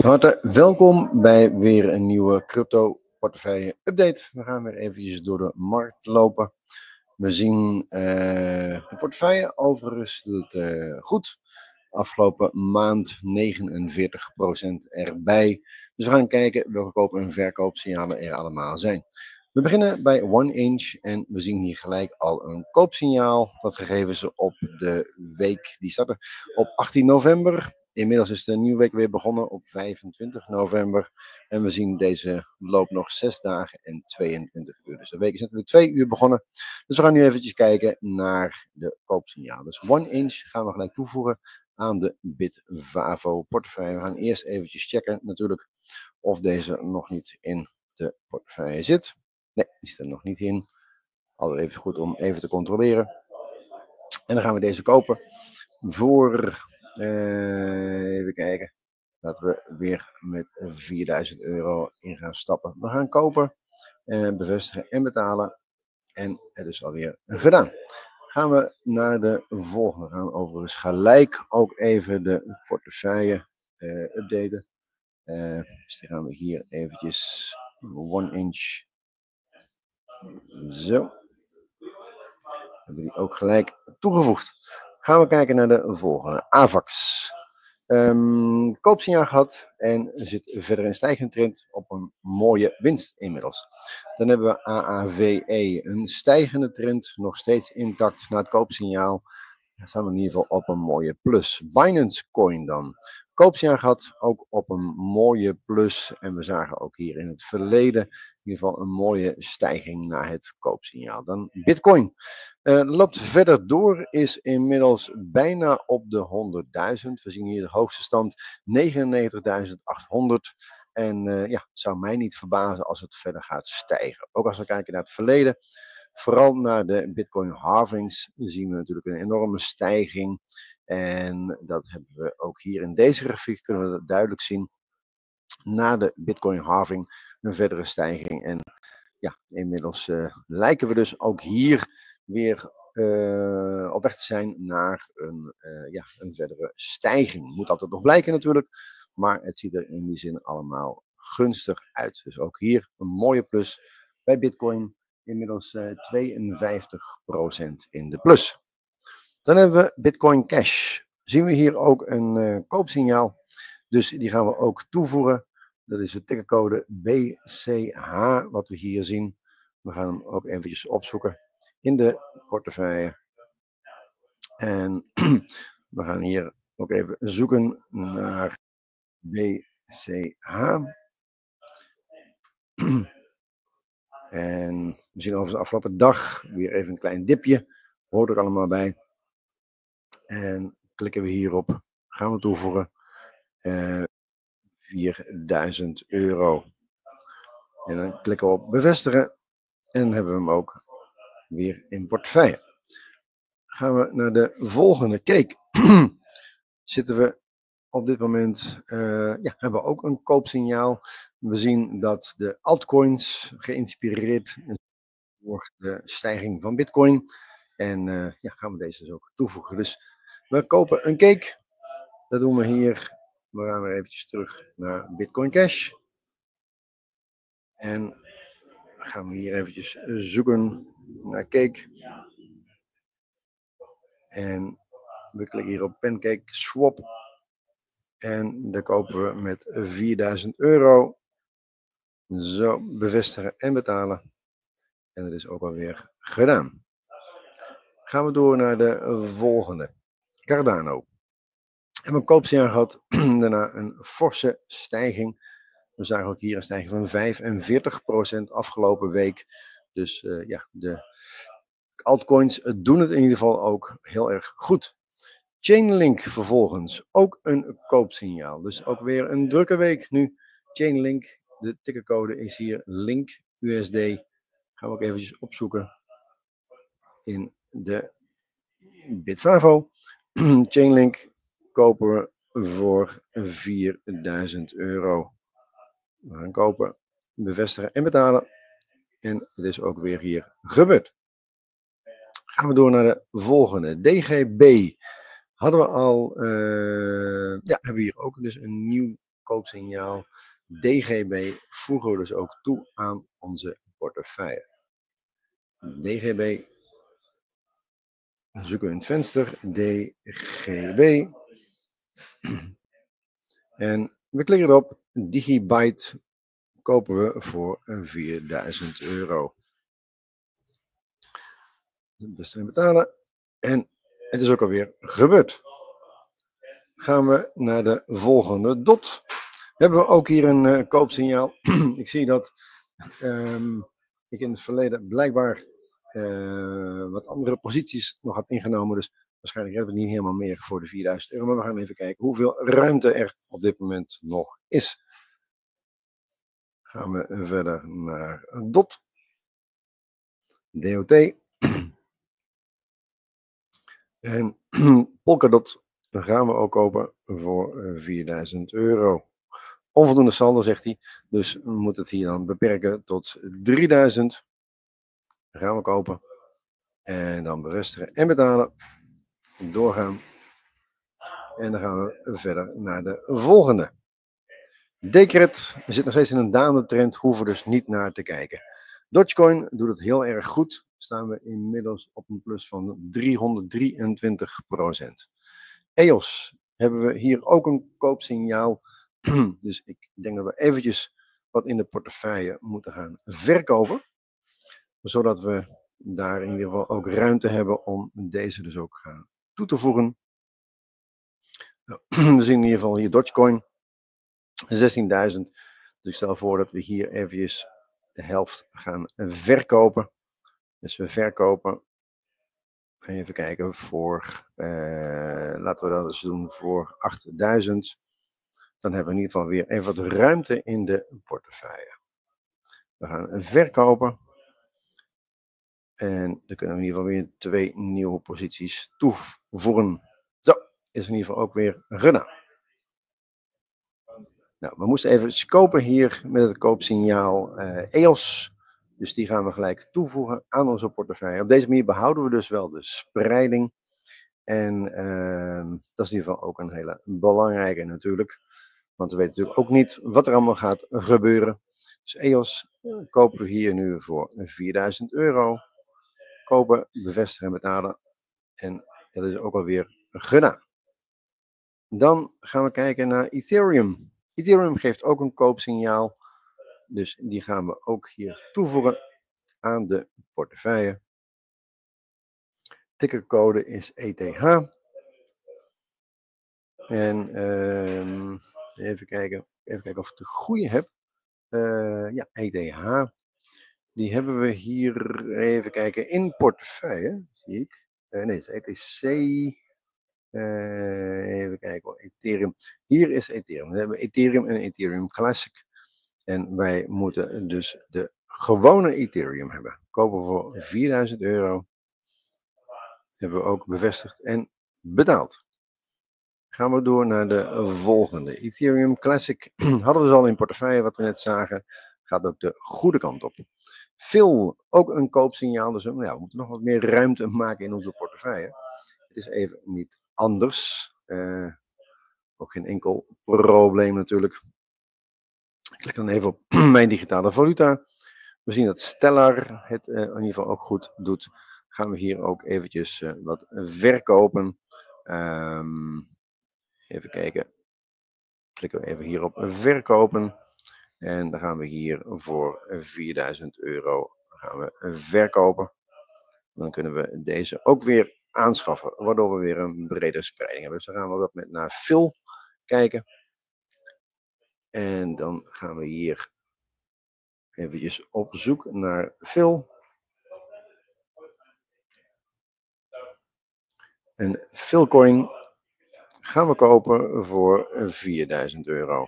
Van harte welkom bij weer een nieuwe crypto portefeuille update. We gaan weer eventjes door de markt lopen. We zien uh, de portefeuille overigens doet uh, goed. Afgelopen maand 49% erbij. Dus we gaan kijken welke koop- en verkoopsignalen er allemaal zijn. We beginnen bij One Inch en we zien hier gelijk al een koopsignaal. Dat gegeven is op de week die startte op 18 november. Inmiddels is de nieuwe week weer begonnen op 25 november. En we zien deze loop nog 6 dagen en 22 uur. Dus de week is natuurlijk 2 uur begonnen. Dus we gaan nu eventjes kijken naar de koopsignaal. Dus One Inch gaan we gelijk toevoegen aan de Bitvavo portefeuille. We gaan eerst eventjes checken natuurlijk of deze nog niet in de portefeuille zit. Nee, die zit er nog niet in. Altijd even goed om even te controleren. En dan gaan we deze kopen voor, uh, even kijken, dat we weer met 4000 euro in gaan stappen. We gaan kopen, uh, bevestigen en betalen. En het is alweer gedaan. Gaan we naar de volgende. We gaan overigens gelijk ook even de portefeuille uh, updaten. dus die gaan we hier eventjes one inch zo. Hebben die ook gelijk toegevoegd. Gaan we kijken naar de volgende. AVAX. Um, koopsignaal gehad en zit verder in stijgende trend op een mooie winst inmiddels. Dan hebben we AAVE, een stijgende trend, nog steeds intact na het koopsignaal. Dan staan we in ieder geval op een mooie plus. Binance Coin dan. Koopsignaal gehad, ook op een mooie plus. En we zagen ook hier in het verleden in ieder geval een mooie stijging naar het koopsignaal. Dan Bitcoin uh, loopt verder door, is inmiddels bijna op de 100.000. We zien hier de hoogste stand 99.800. En uh, ja, zou mij niet verbazen als het verder gaat stijgen. Ook als we kijken naar het verleden, vooral naar de Bitcoin halvings, zien we natuurlijk een enorme stijging. En dat hebben we ook hier in deze grafiek, kunnen we dat duidelijk zien. Na de Bitcoin halving een verdere stijging. En ja, inmiddels uh, lijken we dus ook hier weer uh, op weg te zijn naar een, uh, ja, een verdere stijging. Moet altijd nog blijken natuurlijk, maar het ziet er in die zin allemaal gunstig uit. Dus ook hier een mooie plus bij Bitcoin. Inmiddels 52% in de plus. Dan hebben we Bitcoin Cash. Zien we hier ook een koopsignaal. Dus die gaan we ook toevoegen dat is de tickercode BCH, wat we hier zien. We gaan hem ook eventjes opzoeken in de portefeuille. En we gaan hier ook even zoeken naar BCH. En we zien over de afgelopen dag weer even een klein dipje. Hoort er allemaal bij. En klikken we hierop. Gaan we toevoegen. Uh, 4000 euro. En dan klikken we op bevestigen en hebben we hem ook weer in portefeuille. Gaan we naar de volgende cake. Zitten we op dit moment, uh, ja, hebben we ook een koopsignaal. We zien dat de altcoins geïnspireerd door de stijging van Bitcoin. En uh, ja, gaan we deze dus ook toevoegen. Dus we kopen een cake. Dat doen we hier we gaan weer eventjes terug naar Bitcoin Cash. En gaan we hier eventjes zoeken naar Cake. En we klikken hier op Pancake Swap. En daar kopen we met 4000 euro. Zo, bevestigen en betalen. En dat is ook alweer gedaan. Gaan we door naar de volgende. Cardano hebben een koopsignaal gehad, daarna een forse stijging. We zagen ook hier een stijging van 45% afgelopen week. Dus uh, ja, de altcoins doen het in ieder geval ook heel erg goed. Chainlink vervolgens, ook een koopsignaal. Dus ook weer een drukke week nu. Chainlink, de tickercode is hier Link USD. Gaan we ook eventjes opzoeken in de Bitfavo. Chainlink kopen we voor 4000 euro. We gaan kopen, bevestigen en betalen. En het is ook weer hier gebeurd. Gaan we door naar de volgende. DGB. Hadden we al, uh, ja, hebben we hier ook dus een nieuw koopsignaal DGB voegen we dus ook toe aan onze portefeuille. DGB zoeken we in het venster DGB en we klikken erop Digibyte kopen we voor 4000 euro. Best betalen en het is ook alweer gebeurd. Gaan we naar de volgende dot. Hebben we ook hier een uh, koopsignaal. ik zie dat um, ik in het verleden blijkbaar uh, wat andere posities nog had ingenomen. Dus waarschijnlijk hebben we niet helemaal meer voor de 4000 euro. Maar we gaan even kijken hoeveel ruimte er op dit moment nog is. Gaan we verder naar DOT. DOT. En Polkadot gaan we ook kopen voor 4000 euro. Onvoldoende saldo, zegt hij. Dus we moeten het hier dan beperken tot 3000. gaan we kopen. En dan bevestigen en betalen. Doorgaan. En dan gaan we verder naar de volgende. Decret zit nog steeds in een dalende trend, hoeven dus niet naar te kijken. Dogecoin doet het heel erg goed. Staan we inmiddels op een plus van 323% EOS hebben we hier ook een koopsignaal. dus ik denk dat we eventjes wat in de portefeuille moeten gaan verkopen. Zodat we daar in ieder geval ook ruimte hebben om deze dus ook gaan toe te voegen. We zien in ieder geval hier Dogecoin 16.000. Dus ik stel voor dat we hier eventjes de helft gaan verkopen. Dus we verkopen. Even kijken voor. Uh, laten we dat eens doen voor 8000. Dan hebben we in ieder geval weer even wat ruimte in de portefeuille. We gaan verkopen. En dan kunnen we in ieder geval weer twee nieuwe posities toevoegen. Zo, is in ieder geval ook weer gedaan. Nou, we moesten even kopen hier met het koopsignaal uh, EOS. Dus die gaan we gelijk toevoegen aan onze portefeuille. Op deze manier behouden we dus wel de spreiding. En uh, dat is in ieder geval ook een hele belangrijke natuurlijk. Want we weten natuurlijk ook niet wat er allemaal gaat gebeuren. Dus EOS kopen we hier nu voor 4000 euro. Kopen, bevestigen en betalen. En dat is ook alweer gedaan. Dan gaan we kijken naar Ethereum. Ethereum geeft ook een koopsignaal. Dus die gaan we ook hier toevoegen aan de portefeuille. Tickercode is ETH. En uh, even, kijken, even kijken of ik de goede heb. Uh, ja, ETH. Die hebben we hier, even kijken, in portefeuille, zie ik. Uh, nee, het is ETC. Uh, even kijken, Ethereum. Hier is Ethereum. We hebben Ethereum en Ethereum Classic. En wij moeten dus de gewone Ethereum hebben. Kopen voor 4000 euro. Hebben we ook bevestigd en betaald. Gaan we door naar de volgende. Ethereum Classic hadden we dus al in portefeuille, wat we net zagen. Gaat ook de goede kant op. Phil, ook een koopsignaal. Dus ja, we moeten nog wat meer ruimte maken in onze portefeuille. Het is even niet anders. Uh, ook geen enkel probleem natuurlijk. Ik klik dan even op mijn digitale valuta. We zien dat Stellar het uh, in ieder geval ook goed doet. Gaan we hier ook eventjes uh, wat verkopen. Um, even kijken. Klikken we even hier op verkopen. En dan gaan we hier voor 4000 euro gaan we verkopen. Dan kunnen we deze ook weer aanschaffen, waardoor we weer een brede spreiding hebben. Dus dan gaan we dat met naar Phil kijken. En dan gaan we hier eventjes op zoek naar Phil. Een Philcoin gaan we kopen voor 4000 euro.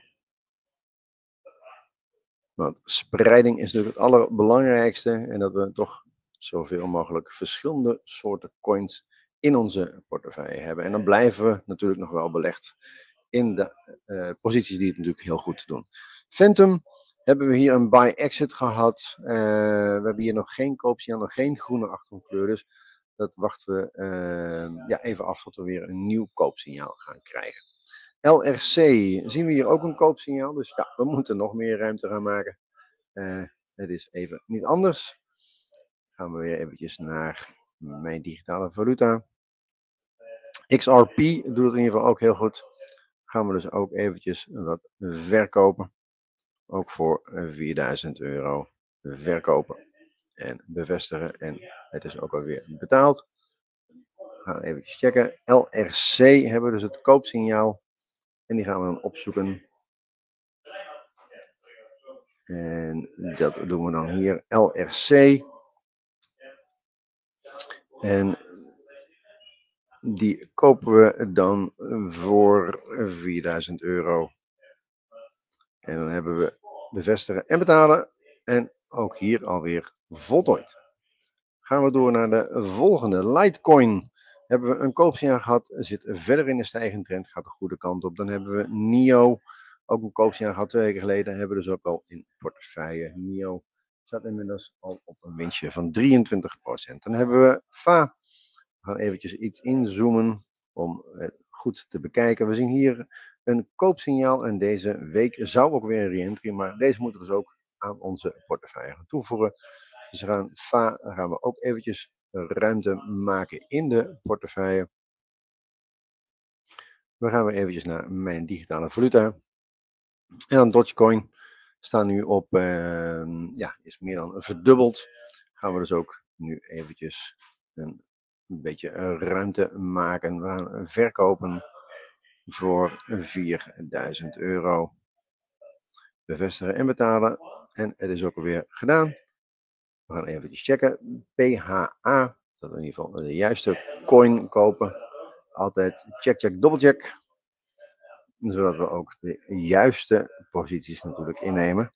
Want spreiding is natuurlijk het allerbelangrijkste en dat we toch zoveel mogelijk verschillende soorten coins in onze portefeuille hebben. En dan blijven we natuurlijk nog wel belegd in de uh, posities die het natuurlijk heel goed doen. Phantom hebben we hier een buy-exit gehad. Uh, we hebben hier nog geen koopsignaal, nog geen groene achtergrondkleur. Dus dat wachten we uh, ja, even af tot we weer een nieuw koopsignaal gaan krijgen. LRC zien we hier ook een koopsignaal. Dus ja, we moeten nog meer ruimte gaan maken. Uh, het is even niet anders. Gaan we weer eventjes naar mijn digitale valuta. XRP doet het in ieder geval ook heel goed. Gaan we dus ook eventjes wat verkopen. Ook voor 4000 euro verkopen en bevestigen. En het is ook alweer betaald. We gaan even checken. LRC hebben we dus het koopsignaal. En die gaan we dan opzoeken. En dat doen we dan hier. LRC. En die kopen we dan voor 4000 euro. En dan hebben we bevestigen en betalen. En ook hier alweer voltooid. Gaan we door naar de volgende. Litecoin. Hebben we een koopsignaal gehad. Zit verder in de stijgende trend. Gaat de goede kant op. Dan hebben we NIO. Ook een koopsignaal gehad twee weken geleden. Hebben we dus ook al in portefeuille. NIO staat inmiddels al op een winstje van 23%. Dan hebben we FA. We gaan eventjes iets inzoomen om het goed te bekijken. We zien hier een koopsignaal en deze week zou ook weer een re-entry, maar deze moeten we dus ook aan onze portefeuille gaan toevoegen. Dus we gaan, FA, gaan we ook eventjes ruimte maken in de portefeuille. Dan gaan we eventjes naar mijn digitale valuta. En dan Dogecoin staat nu op, uh, ja, is meer dan verdubbeld. Gaan we dus ook nu eventjes een, een beetje ruimte maken. We gaan verkopen voor 4000 euro. Bevestigen en betalen. En het is ook alweer gedaan. We gaan even checken. PHA, dat in ieder geval de juiste coin kopen. Altijd check, check, check, Zodat we ook de juiste posities natuurlijk innemen.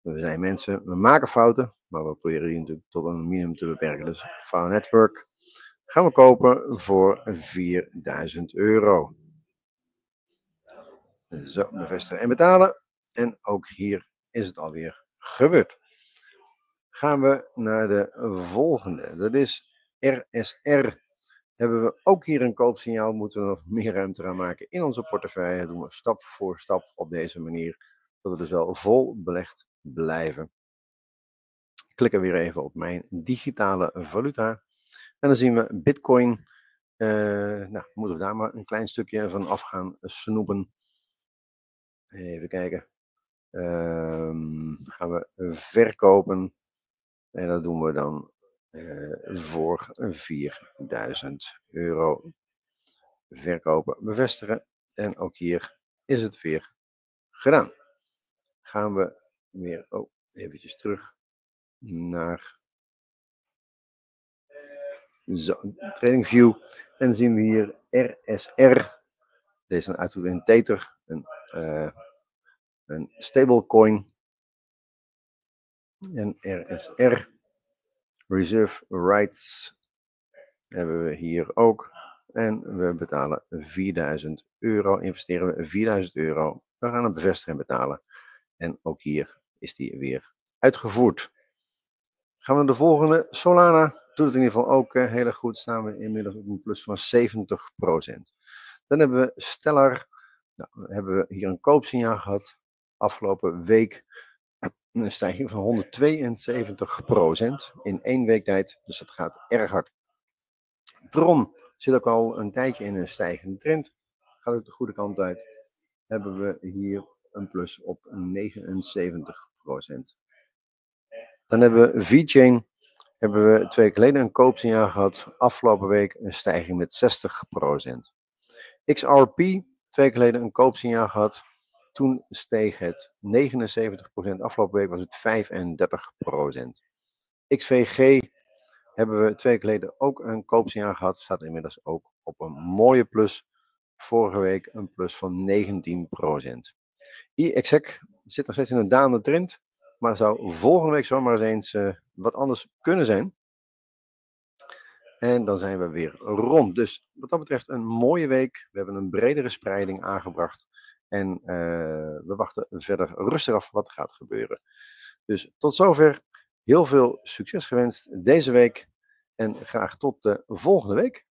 We zijn mensen, we maken fouten, maar we proberen die natuurlijk tot een minimum te beperken. Dus File Network gaan we kopen voor 4000 euro. Zo, bevestigen en betalen. En ook hier is het alweer gebeurd. Gaan we naar de volgende. Dat is RSR. Hebben we ook hier een koopsignaal, moeten we nog meer ruimte aan maken in onze portefeuille. Dat doen we stap voor stap op deze manier, dat we dus wel vol belegd blijven. Klikken weer even op mijn digitale valuta. En dan zien we Bitcoin. Uh, nou, moeten we daar maar een klein stukje van af gaan snoepen. Even kijken. Um, gaan we verkopen. En dat doen we dan uh, voor 4000 euro. Verkopen, bevestigen. En ook hier is het weer gedaan. Gaan we weer, oh, eventjes terug naar zo, TradingView. En dan zien we hier RSR. Deze is een Tether. Een uh, een stablecoin. En RSR, Reserve Rights, hebben we hier ook. En we betalen 4000 euro, investeren we 4000 euro. We gaan een bevestiging betalen. En ook hier is die weer uitgevoerd. Gaan we naar de volgende. Solana doet het in ieder geval ook uh, heel goed. Staan we inmiddels op een plus van 70%. Dan hebben we Stellar. Nou, hebben we hier een koopsignaal gehad afgelopen week een stijging van 172% in één week tijd. Dus dat gaat erg hard. Tron zit ook al een tijdje in een stijgende trend. Gaat ook de goede kant uit. Hebben we hier een plus op 79%. Dan hebben we VeChain. Hebben we twee weken geleden een koopsignaal gehad. Afgelopen week een stijging met 60%. XRP, twee weken geleden een koopsignaal gehad. Toen steeg het 79%. Afgelopen week was het 35%. XVG hebben we twee weken geleden ook een koopsignaal gehad. Staat inmiddels ook op een mooie plus. Vorige week een plus van 19%. iExec zit nog steeds in een dalende trend. Maar zou volgende week zomaar eens uh, wat anders kunnen zijn. En dan zijn we weer rond. Dus wat dat betreft een mooie week. We hebben een bredere spreiding aangebracht. En uh, we wachten verder rustig af wat er gaat gebeuren. Dus tot zover. Heel veel succes gewenst deze week. En graag tot de volgende week.